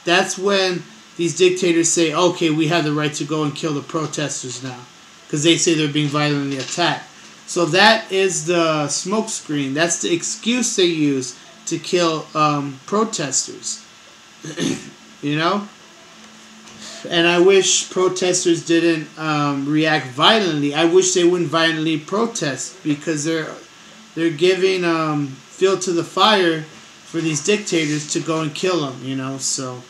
that's when these dictators say, okay, we have the right to go and kill the protesters now. Because they say they're being violently attacked. So that is the smokescreen. That's the excuse they use to kill um, protesters. you know? And I wish protesters didn't um, react violently. I wish they wouldn't violently protest because they're they're giving um, fuel to the fire for these dictators to go and kill them. You know, so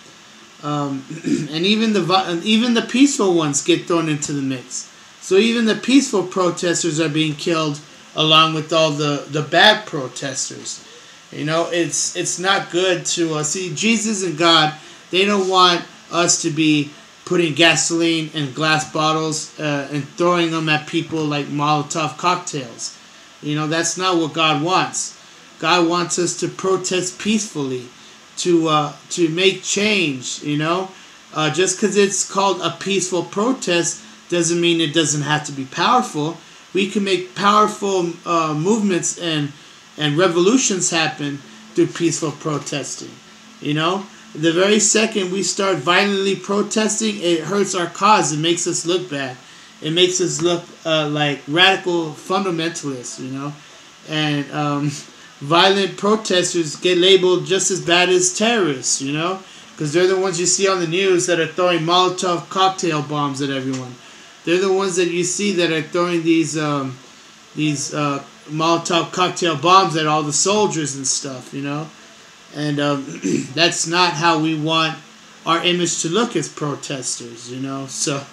um, and even the even the peaceful ones get thrown into the mix. So even the peaceful protesters are being killed along with all the, the bad protesters. You know, it's it's not good to uh, see Jesus and God. They don't want us to be putting gasoline in glass bottles uh, and throwing them at people like Molotov cocktails. You know, that's not what God wants. God wants us to protest peacefully, to uh, to make change. You know, uh, just because it's called a peaceful protest doesn't mean it doesn't have to be powerful. We can make powerful uh, movements and and revolutions happen through peaceful protesting. You know, the very second we start violently protesting, it hurts our cause. It makes us look bad. It makes us look uh, like radical fundamentalists. You know, and um, violent protesters get labeled just as bad as terrorists. You know, because they're the ones you see on the news that are throwing Molotov cocktail bombs at everyone. They're the ones that you see that are throwing these um, these uh, Molotov cocktail bombs at all the soldiers and stuff, you know. And um, that's not how we want our image to look as protesters, you know. So,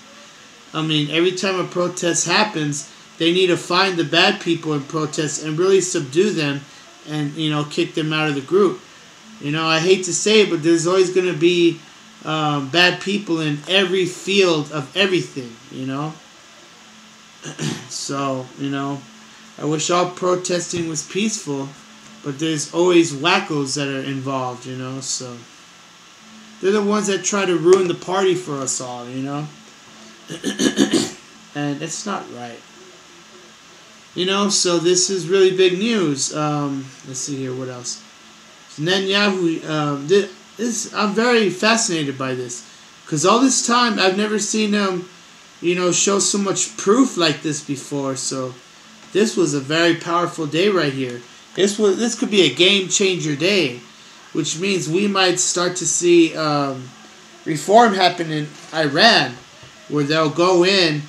I mean, every time a protest happens, they need to find the bad people in protests and really subdue them and, you know, kick them out of the group. You know, I hate to say it, but there's always going to be um, bad people in every field of everything, you know. so, you know, I wish all protesting was peaceful, but there's always wackos that are involved, you know, so. They're the ones that try to ruin the party for us all, you know. and it's not right. You know, so this is really big news. Um, let's see here, what else? Netanyahu, um, did, this I'm very fascinated by this because all this time I've never seen him, you know, show so much proof like this before. So this was a very powerful day right here. This was this could be a game changer day, which means we might start to see um, reform happen in Iran, where they'll go in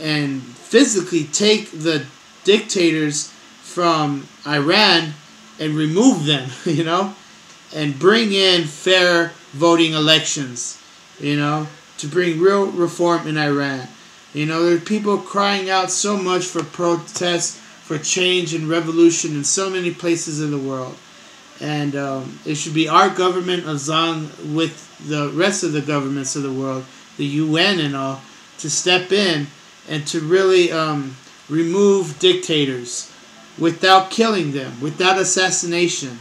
and physically take the dictators from Iran and remove them. You know and bring in fair voting elections, you know, to bring real reform in Iran. You know, there are people crying out so much for protest, for change and revolution in so many places in the world. And um, it should be our government of with the rest of the governments of the world, the UN and all, to step in and to really um, remove dictators without killing them, without assassination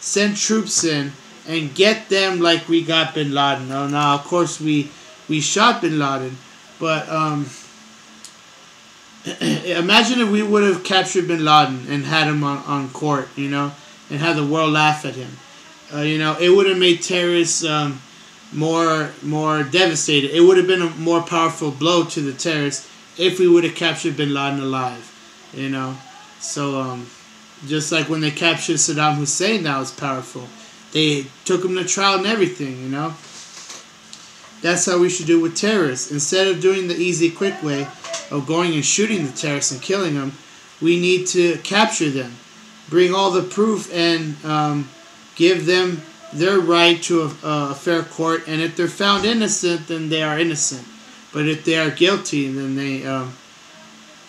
send troops in and get them like we got Bin Laden. Now, now of course we we shot Bin Laden, but um, imagine if we would have captured Bin Laden and had him on, on court, you know, and had the world laugh at him. Uh, you know, it would have made terrorists um, more more devastated. It would have been a more powerful blow to the terrorists if we would have captured Bin Laden alive. You know, so um, just like when they captured Saddam Hussein, that was powerful. They took him to trial and everything, you know. That's how we should do with terrorists. Instead of doing the easy, quick way of going and shooting the terrorists and killing them, we need to capture them, bring all the proof, and um, give them their right to a, a fair court. And if they're found innocent, then they are innocent. But if they are guilty, then they um,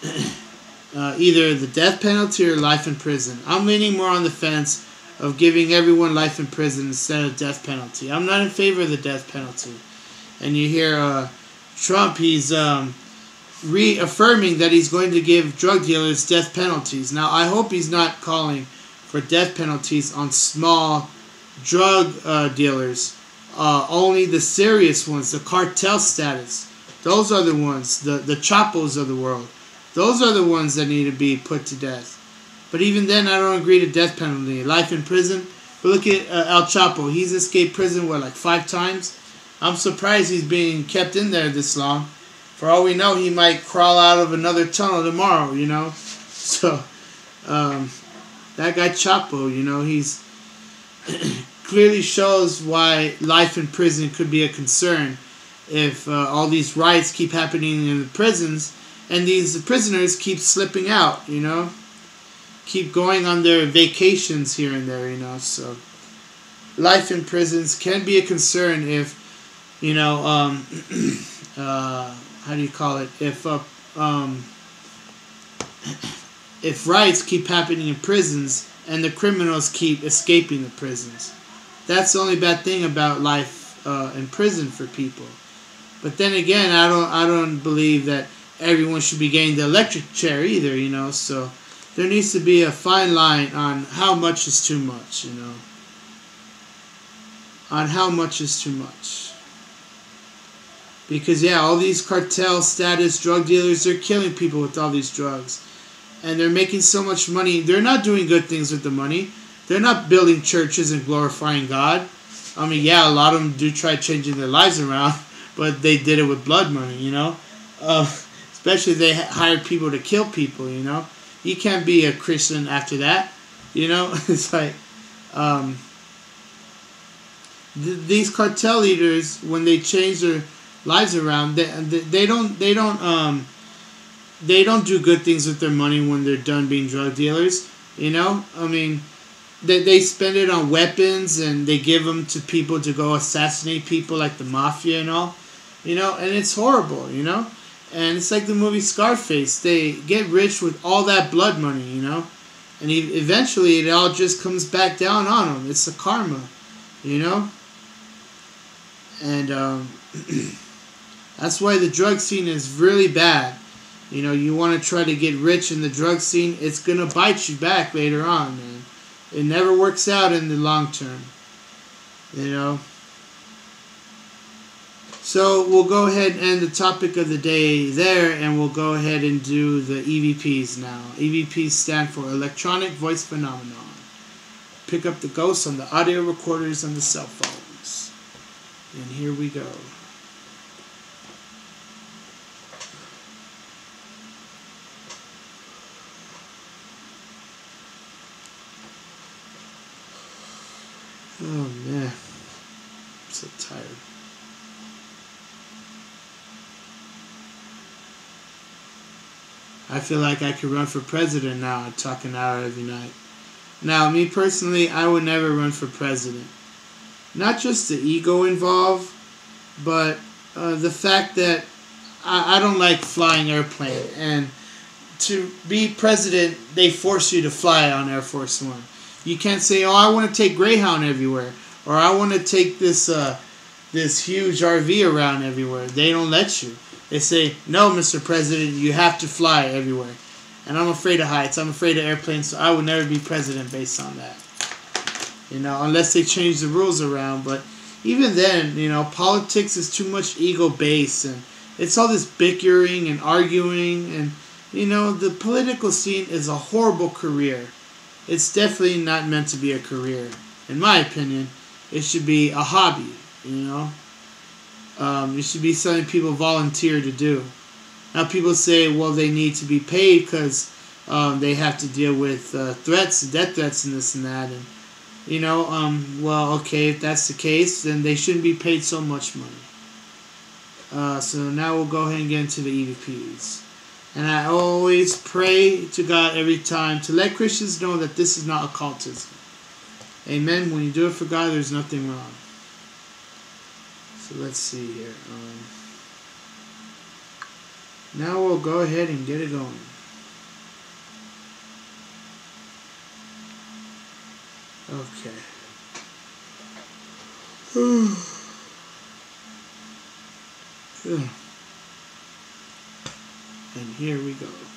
uh, either the death penalty or life in prison. I'm leaning more on the fence of giving everyone life in prison instead of death penalty. I'm not in favor of the death penalty. And you hear uh, Trump, he's um, reaffirming that he's going to give drug dealers death penalties. Now, I hope he's not calling for death penalties on small drug uh, dealers uh, only the serious ones, the cartel status. Those are the ones, the, the Chapos of the world. Those are the ones that need to be put to death. But even then, I don't agree to death penalty. Life in prison. But look at uh, El Chapo. He's escaped prison, what, like five times? I'm surprised he's being kept in there this long. For all we know, he might crawl out of another tunnel tomorrow, you know? So, um, that guy Chapo, you know, he's clearly shows why life in prison could be a concern if uh, all these riots keep happening in the prisons and these prisoners keep slipping out, you know, keep going on their vacations here and there, you know. So life in prisons can be a concern if, you know, um, uh, how do you call it? If uh, um, if riots keep happening in prisons and the criminals keep escaping the prisons. That's the only bad thing about life uh, in prison for people. But then again, I don't I don't believe that everyone should be getting the electric chair either, you know. So there needs to be a fine line on how much is too much, you know. On how much is too much. Because yeah, all these cartel status drug dealers, they're killing people with all these drugs. And they're making so much money. They're not doing good things with the money. They're not building churches and glorifying God. I mean, yeah, a lot of them do try changing their lives around, but they did it with blood money, you know. Uh, especially they hired people to kill people, you know. You can't be a Christian after that, you know. it's like um, th- these cartel leaders when they change their lives around, they, they don't they don't um, they don't do good things with their money when they're done being drug dealers. You know, I mean, they, they spend it on weapons and they give them to people to go assassinate people like the mafia and all. You know, and it's horrible. You know, and it's like the movie Scarface. They get rich with all that blood money. You know, and eventually it all just comes back down on them. It's the karma. You know, and um, that's why the drug scene is really bad you know, you want to try to get rich in the drug scene, it's going to bite you back later on, man. It never works out in the long term. You know? So we'll go ahead and end the topic of the day there, and we'll go ahead and do the EVPs now. EVPs stand for Electronic Voice Phenomenon. Pick up the ghosts on the audio recorders and the cell phones. And here we go. Oh man, I'm so tired. I feel like I could run for president now. I'm talking out every night. Now, me personally, I would never run for president. Not just the ego involved, but uh, the fact that I, I don't like flying airplane. And to be president, they force you to fly on Air Force One. You can't say, "Oh, I want to take Greyhound everywhere," or "I want to take this uh, this huge RV around everywhere." They don't let you. They say, "No, Mr. President, you have to fly everywhere." And I'm afraid of heights. I'm afraid of airplanes, so I would never be president based on that. You know, unless they change the rules around. But even then, you know, politics is too much ego based, and it's all this bickering and arguing, and you know, the political scene is a horrible career it's definitely not meant to be a career. In my opinion, it should be a hobby, you know? Um, it should be something people volunteer to do. Now, people say, well, they need to be paid because um, they have to deal with uh, threats, death threats, and this and that. And, you know, um, well, okay, if that's the case, then they shouldn't be paid so much money. Uh, so now we'll go ahead and get into the EVPs. And I always pray to God every time to let Christians know that this is not occultism. Amen. When you do it for God, there's nothing wrong. So let's see here. Um, now we'll go ahead and get it going. Okay. And here we go.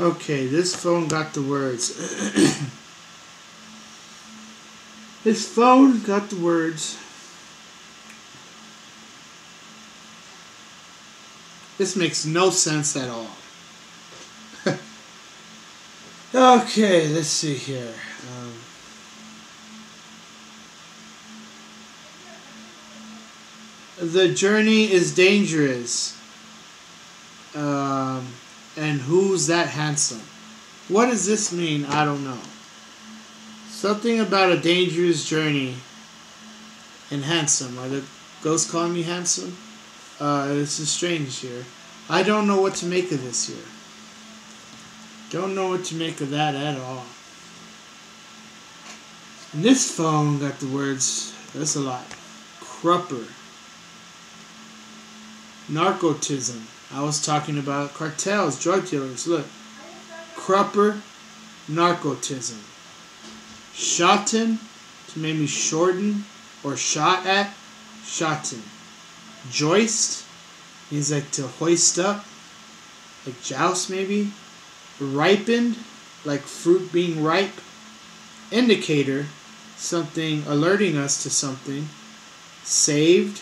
Okay, this phone got the words. this phone got the words. This makes no sense at all. okay, let's see here. Um, the journey is dangerous. Um, and who's that handsome? What does this mean? I don't know. Something about a dangerous journey and handsome. Are the ghosts calling me handsome? Uh, this is strange here. I don't know what to make of this here. Don't know what to make of that at all. And this phone got the words, that's a lot. Crupper. Narcotism. I was talking about cartels, drug dealers. Look. Crupper, narcotism. Shotten, to maybe shorten or shot at, shotten. Joist means like to hoist up, like joust maybe. Ripened, like fruit being ripe. Indicator, something alerting us to something. Saved,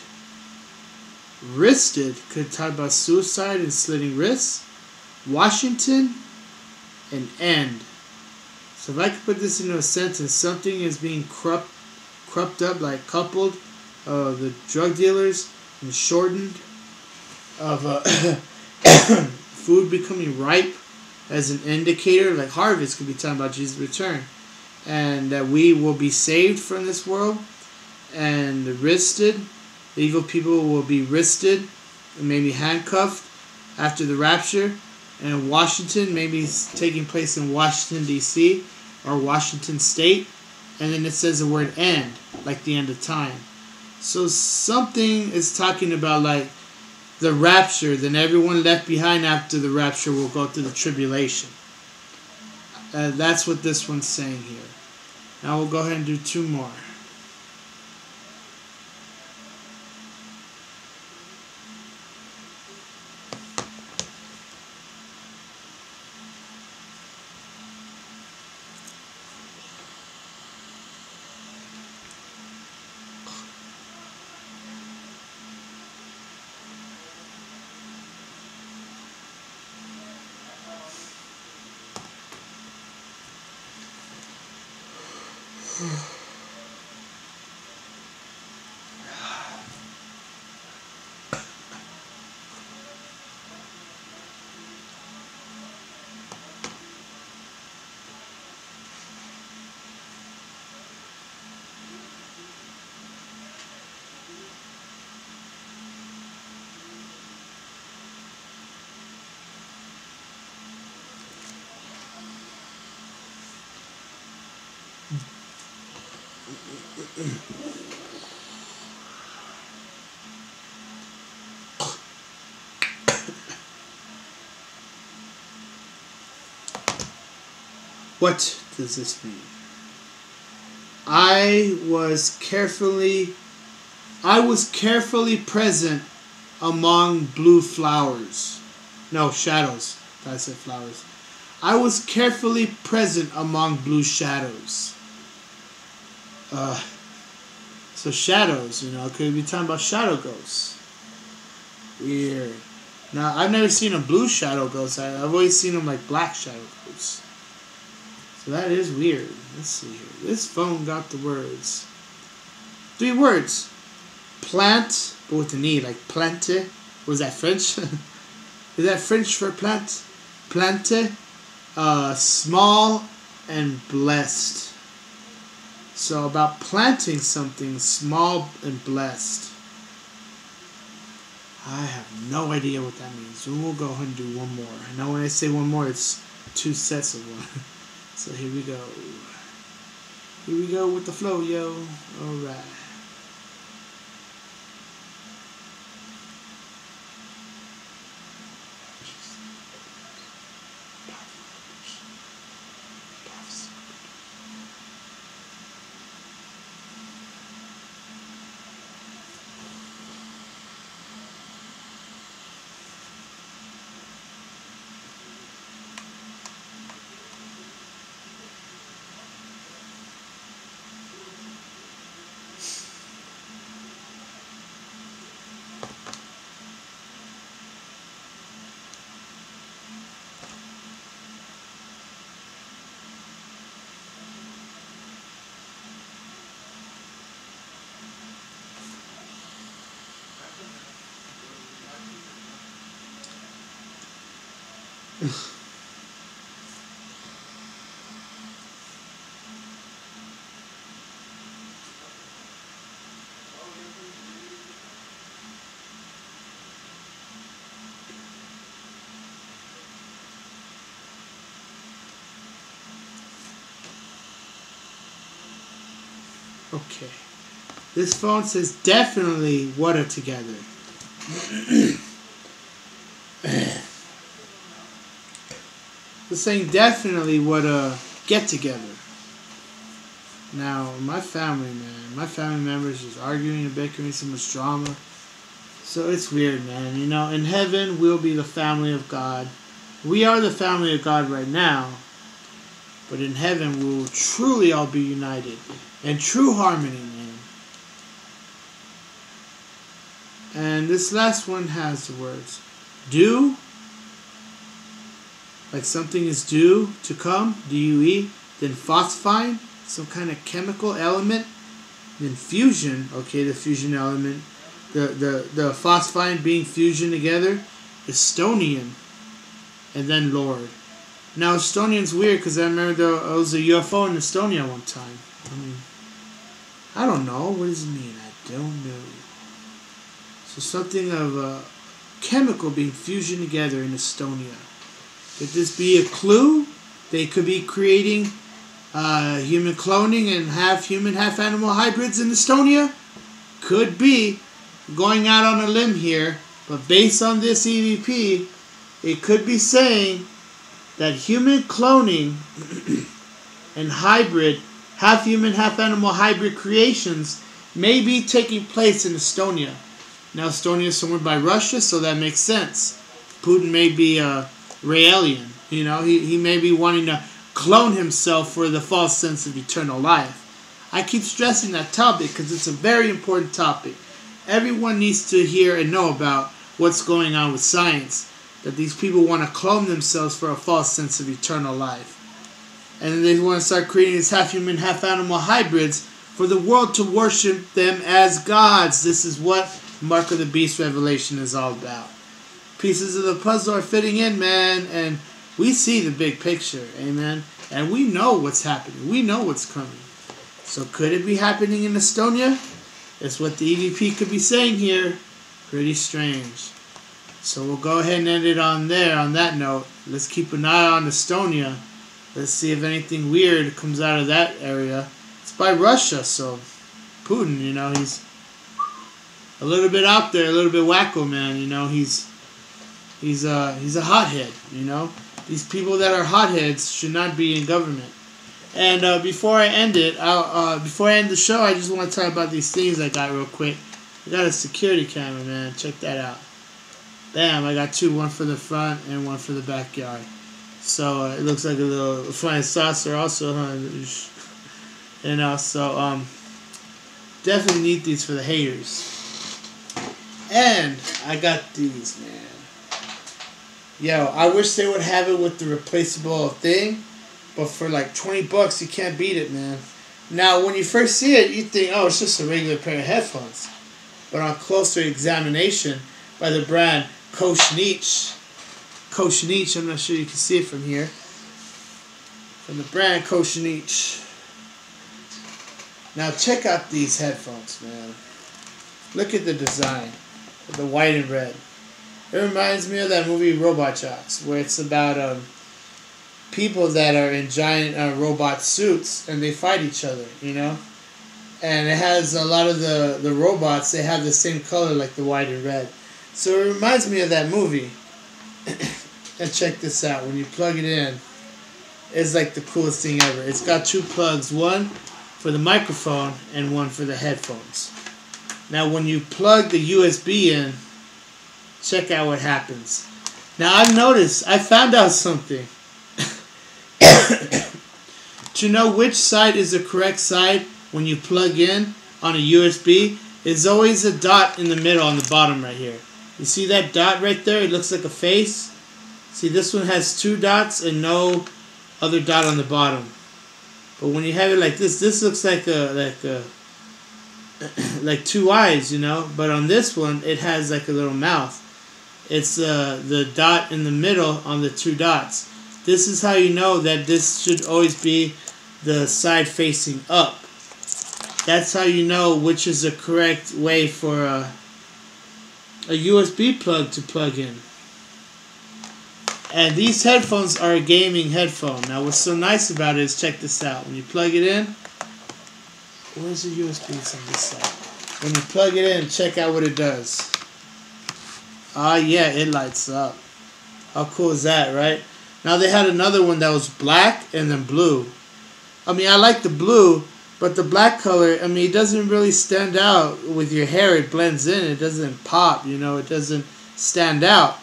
wristed could talk about suicide and slitting wrists. Washington, and end. So if I could put this into a sentence, something is being crupt, crupt up, like coupled, uh, the drug dealers, and shortened of uh, food becoming ripe as an indicator, like harvest could be talking about Jesus' return, and that we will be saved from this world, and wristed, the evil people will be wristed, and maybe handcuffed after the rapture, and Washington, maybe taking place in Washington D.C. or Washington State, and then it says the word end, like the end of time. So something is talking about like the rapture, then everyone left behind after the rapture will go through the tribulation. Uh, that's what this one's saying here. Now we'll go ahead and do two more. Mm. What does this mean? I was carefully I was carefully present among blue flowers. No, shadows. I said flowers. I was carefully present among blue shadows. Uh, so shadows, you know, could be talking about shadow ghosts. Weird. Now I've never seen a blue shadow ghost. I, I've always seen them like black shadow ghosts. So that is weird. Let's see here. This phone got the words. Three words. Plant, but with an E, like plante. Was that French? is that French for plant? Plante. Uh, small and blessed. So about planting something small and blessed. I have no idea what that means. We will go ahead and do one more. Now when I say one more, it's two sets of one. So here we go. Here we go with the flow, yo. Alright. Okay. This phone says definitely water together. it's saying definitely what uh, a get together. Now, my family, man, my family members just arguing and bickering, so much drama. So it's weird, man. You know, in heaven, we'll be the family of God. We are the family of God right now, but in heaven, we will truly all be united in true harmony, man. And this last one has the words due, like something is due to come, D U E, then phosphine, some kind of chemical element, then fusion, okay, the fusion element, the, the, the phosphine being fusion together, Estonian, and then Lord. Now, Estonian's weird because I remember there was a UFO in Estonia one time. I mean, I don't know. What does it mean? I don't know. So something of a chemical being fusion together in Estonia. Could this be a clue? They could be creating uh, human cloning and half human, half animal hybrids in Estonia? Could be. Going out on a limb here, but based on this EVP, it could be saying that human cloning and hybrid, half human, half animal hybrid creations may be taking place in Estonia. Now, Estonia is somewhere by Russia, so that makes sense. Putin may be Raelian. You know, he, he may be wanting to clone himself for the false sense of eternal life. I keep stressing that topic because it's a very important topic. Everyone needs to hear and know about what's going on with science. That these people want to clone themselves for a false sense of eternal life. And they want to start creating these half human, half animal hybrids for the world to worship them as gods. This is what Mark of the Beast Revelation is all about. Pieces of the puzzle are fitting in, man, and we see the big picture, amen. And we know what's happening. We know what's coming. So could it be happening in Estonia? That's what the EVP could be saying here. Pretty strange. So we'll go ahead and end it on there, on that note. Let's keep an eye on Estonia. Let's see if anything weird comes out of that area. It's by Russia, so Putin, you know, he's a little bit out there, a little bit wacko, man. You know, he's he's a he's a hothead. You know, these people that are hotheads should not be in government. And uh, before I end it, uh, before I end the show, I just want to talk about these things I got real quick. I got a security camera, man. Check that out. Bam! I got two, one for the front and one for the backyard. So uh, it looks like a little flying saucer, also, huh? You know, so um, definitely need these for the haters. And I got these, man. Yo, I wish they would have it with the replaceable thing, but for like 20 bucks, you can't beat it, man. Now, when you first see it, you think, oh, it's just a regular pair of headphones. But on closer examination by the brand Koshnich, Koshnich, I'm not sure you can see it from here, from the brand Koshnich. Now, check out these headphones, man. Look at the design the white and red. It reminds me of that movie Robot Jox, where it's about um, people that are in giant uh, robot suits and they fight each other, you know? And it has a lot of the, the robots, they have the same color like the white and red. So it reminds me of that movie. and check this out when you plug it in, it's like the coolest thing ever. It's got two plugs one for the microphone and one for the headphones. Now, when you plug the USB in, check out what happens. Now, I've noticed, I found out something. to know which side is the correct side when you plug in on a USB, there's always a dot in the middle on the bottom right here. You see that dot right there? It looks like a face. See, this one has two dots and no other dot on the bottom. But when you have it like this, this looks like a like a like two eyes, you know. But on this one, it has like a little mouth. It's uh, the dot in the middle on the two dots. This is how you know that this should always be the side facing up. That's how you know which is the correct way for a, a USB plug to plug in. And these headphones are a gaming headphone. Now what's so nice about it is check this out. When you plug it in, where's the USB on this side? When you plug it in, check out what it does. Ah yeah, it lights up. How cool is that, right? Now they had another one that was black and then blue. I mean, I like the blue, but the black color, I mean, it doesn't really stand out with your hair. It blends in. It doesn't pop, you know. It doesn't stand out.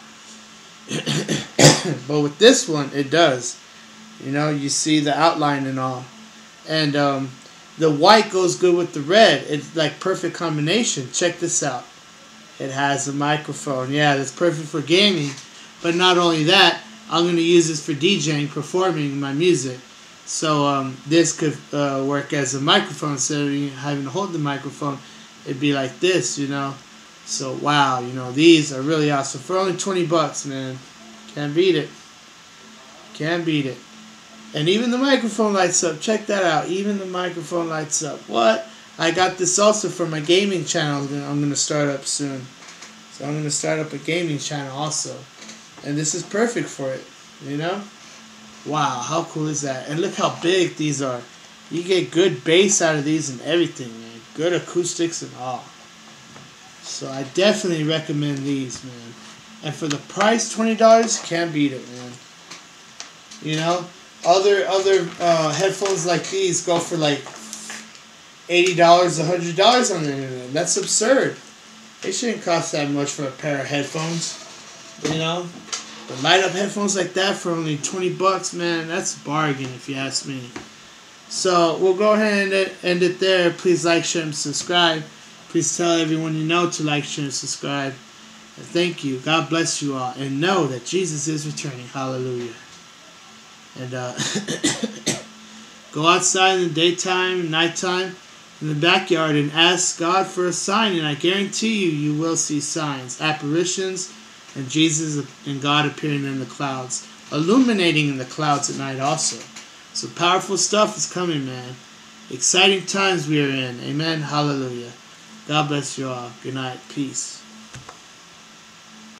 but with this one, it does. You know, you see the outline and all. And um, the white goes good with the red. It's like perfect combination. Check this out. It has a microphone. Yeah, that's perfect for gaming. But not only that, I'm going to use this for DJing, performing my music. So um, this could uh, work as a microphone instead of having to hold the microphone. It'd be like this, you know. So wow, you know these are really awesome for only 20 bucks, man. Can't beat it. Can't beat it. And even the microphone lights up. Check that out. Even the microphone lights up. What? I got this also for my gaming channel. I'm gonna start up soon. So I'm gonna start up a gaming channel also, and this is perfect for it. You know. Wow, how cool is that? And look how big these are. You get good bass out of these and everything, man. Good acoustics and all. So I definitely recommend these, man. And for the price, twenty dollars, can't beat it, man. You know, other other uh, headphones like these go for like eighty dollars, hundred dollars on the internet. That's absurd. They shouldn't cost that much for a pair of headphones. You know, but light up headphones like that for only 20 bucks, man, that's a bargain if you ask me. So we'll go ahead and end it, end it there. Please like, share, and subscribe. Please tell everyone you know to like, share, and subscribe. And thank you. God bless you all. And know that Jesus is returning. Hallelujah. And uh, go outside in the daytime, nighttime, in the backyard, and ask God for a sign. And I guarantee you, you will see signs, apparitions, and Jesus and God appearing in the clouds, illuminating in the clouds at night also. So powerful stuff is coming, man. Exciting times we are in. Amen. Hallelujah. God bless you all. Good night. Peace.